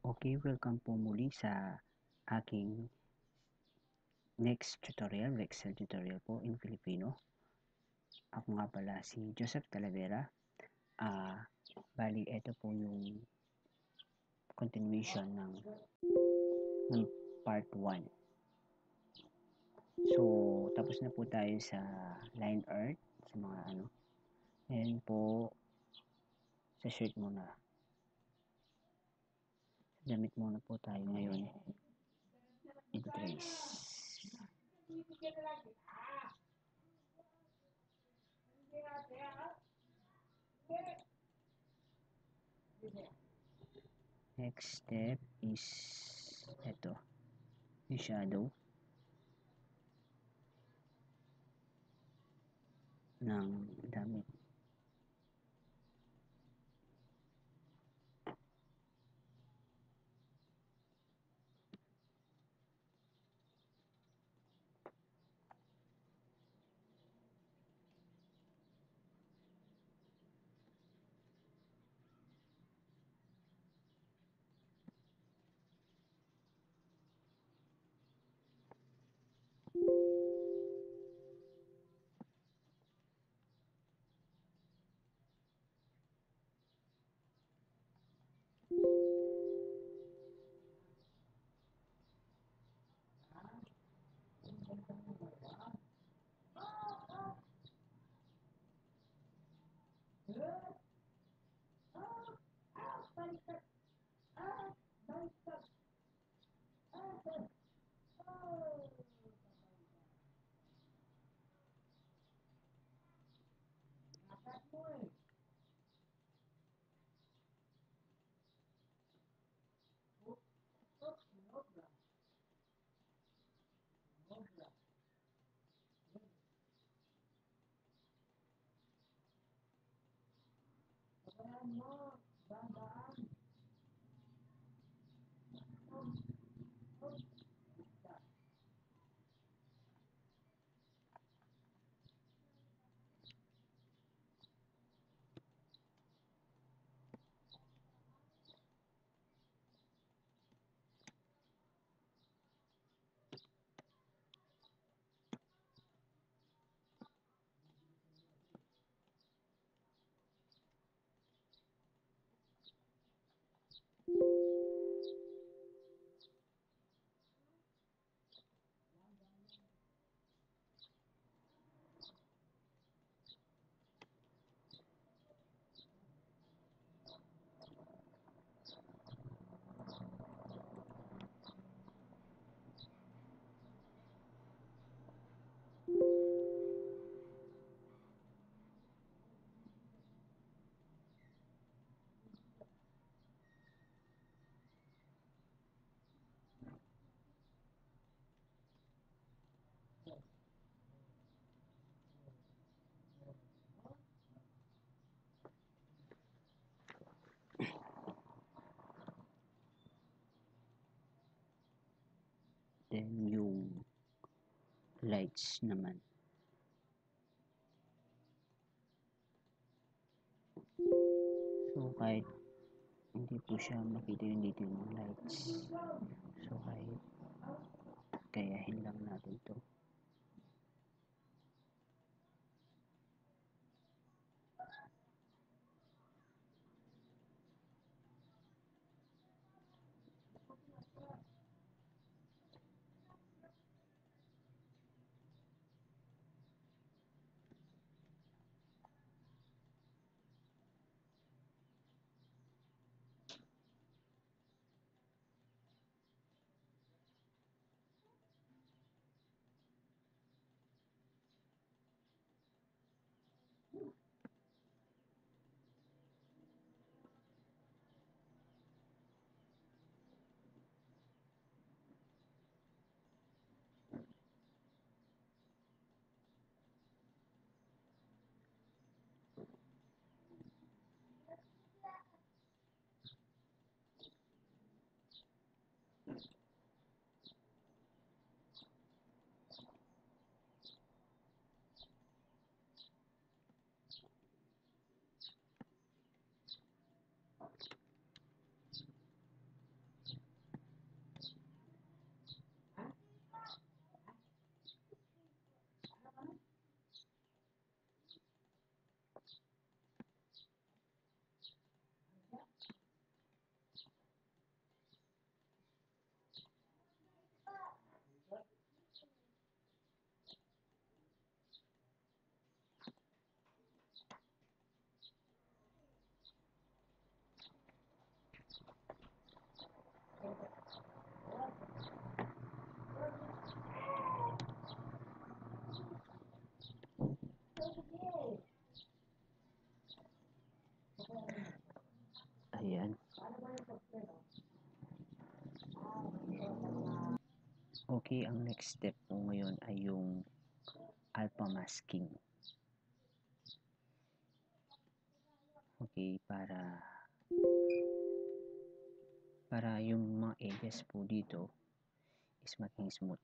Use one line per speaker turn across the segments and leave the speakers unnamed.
Okay, welcome po muli sa aking next tutorial, Excel tutorial po in Filipino. Ako nga pala si Joseph Talavera. Ah, bali ito po yung continuation ng, ng part 1. So, tapos na po tayo sa line art, sa mga ano. Ngayon po, sa shirt muna. Damit muna po tayo ngayon. I-trace. Next step is ito. Yung shadow. ng damit. Mom. Then, yung lights naman. So, kahit hindi po siya makita yung dito yung lights. So, kahit kayahin lang natin to. Ayan. Okay, ang next step po ngayon ay yung alpha masking. Okay, para para yung mga edges po dito is maging smooth.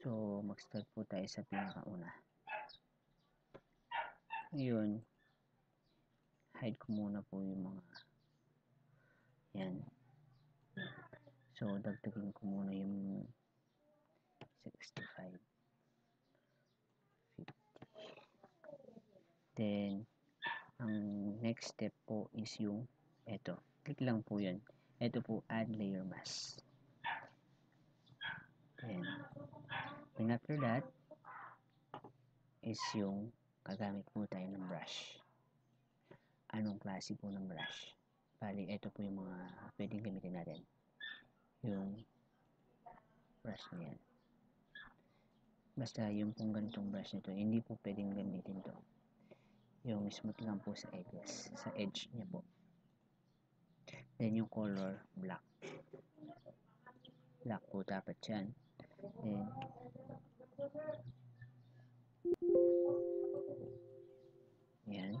So, mag-start po tayo sa pinakauna. Ngayon, hide ko muna po yung mga yan. So, dagdagin ko muna yung 65. 50. Then, ang next step po is yung eto. Click lang po yun. Ito po, add layer mask. Then, and after that, is yung gagamit po tayo ng brush. Anong klase po ng brush? Bali, ito po yung mga pwedeng gamitin natin. Yung brush na yan. Basta yung pong ganitong brush nito, hindi po pwedeng gamitin to. Yung smooth lang po sa edges, sa edge niya po. Then yung color, black. Black po dapat yan. Then, yan.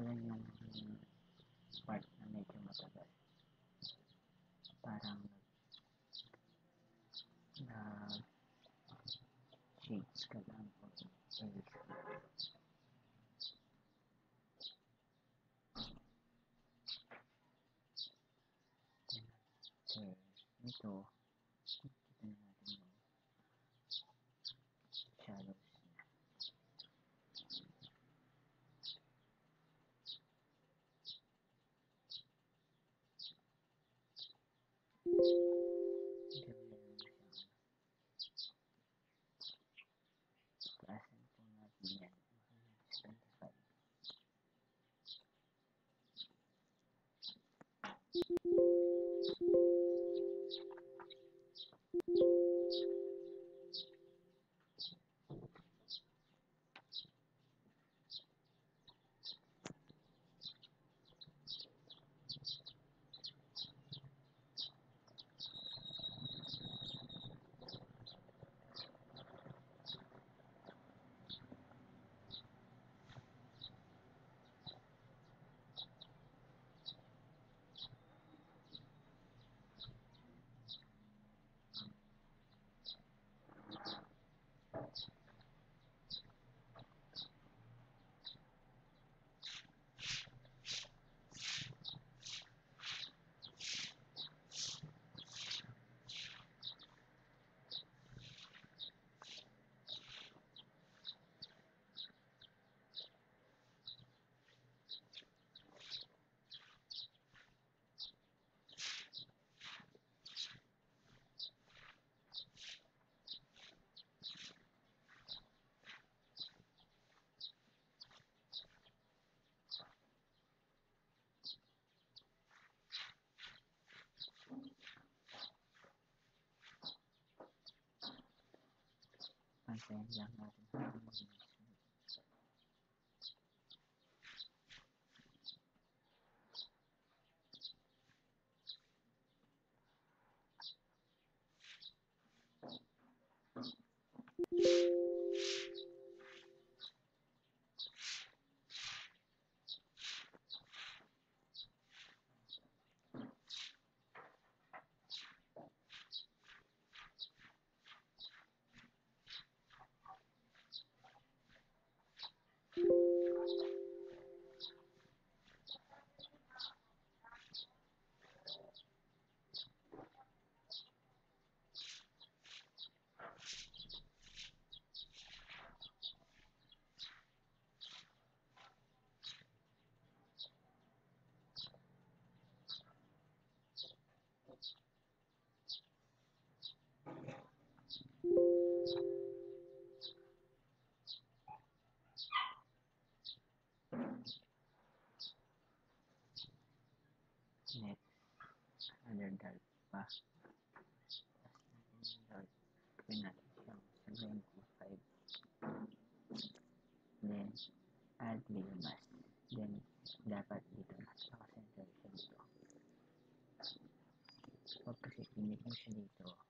ito lang yung part na medyo matagal. Parang, na shades ka lang o oil So, ito, kita na Pantayin lang natin Mau 的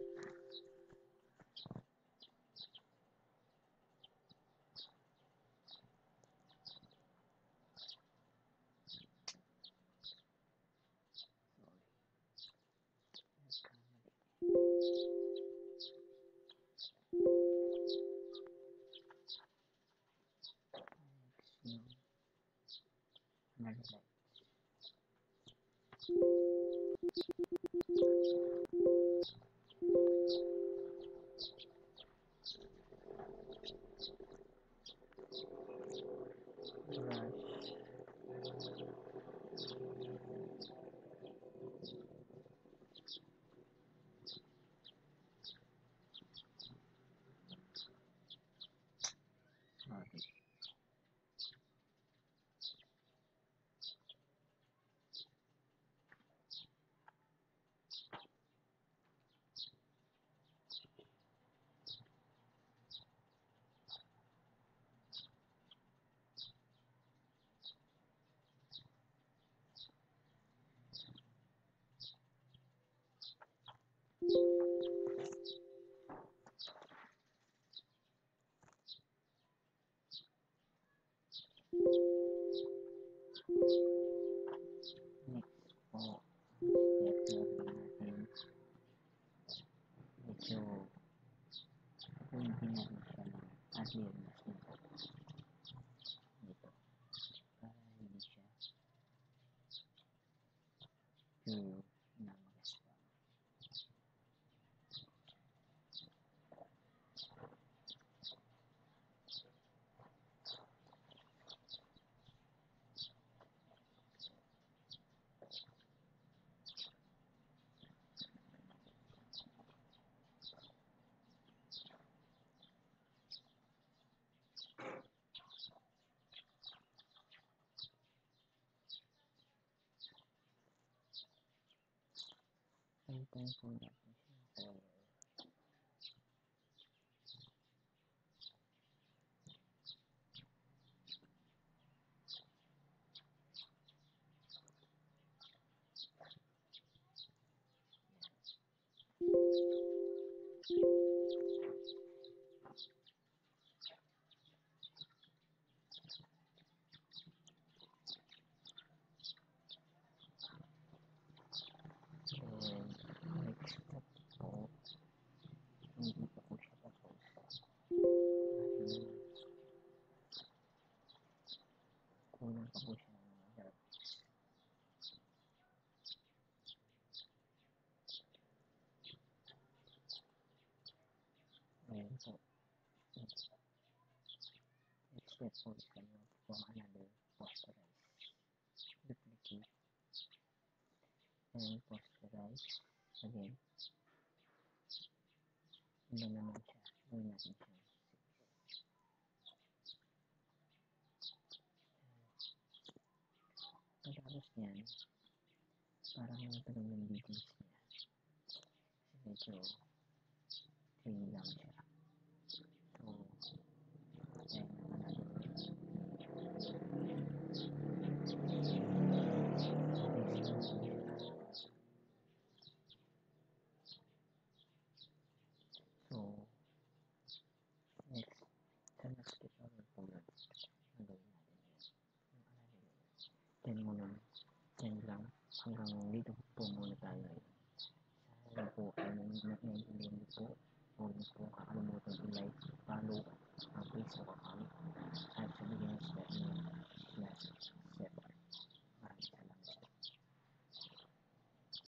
功夫呢 seharusnya para yang telah sehingga itu dibilang பதினெட்டு also Alamodam like Palu uh, based on action against the Indian